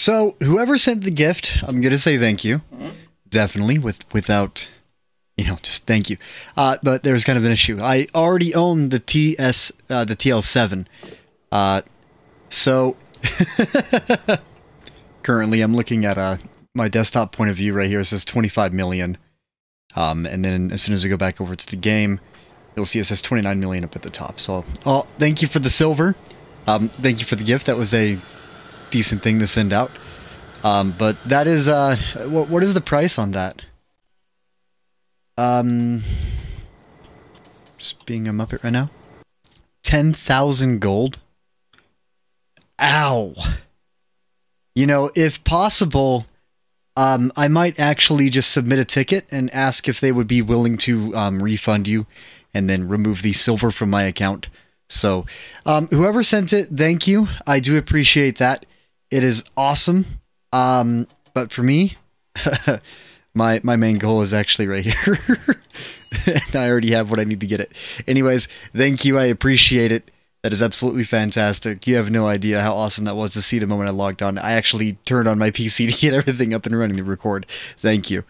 So whoever sent the gift, I'm gonna say thank you. Definitely, with without, you know, just thank you. Uh, but there's kind of an issue. I already own the TS, uh, the TL7. Uh, so currently, I'm looking at uh, my desktop point of view right here. It says 25 million. Um, and then as soon as we go back over to the game, you'll see it says 29 million up at the top. So, oh, thank you for the silver. Um, thank you for the gift. That was a decent thing to send out. Um, but that is, uh, what, what is the price on that? Um, just being a Muppet right now. 10,000 gold? Ow. You know, if possible, um, I might actually just submit a ticket and ask if they would be willing to um, refund you and then remove the silver from my account. So, um, whoever sent it, thank you. I do appreciate that. It is awesome. Um, but for me, my my main goal is actually right here. and I already have what I need to get it. Anyways, thank you. I appreciate it. That is absolutely fantastic. You have no idea how awesome that was to see the moment I logged on. I actually turned on my PC to get everything up and running to record. Thank you.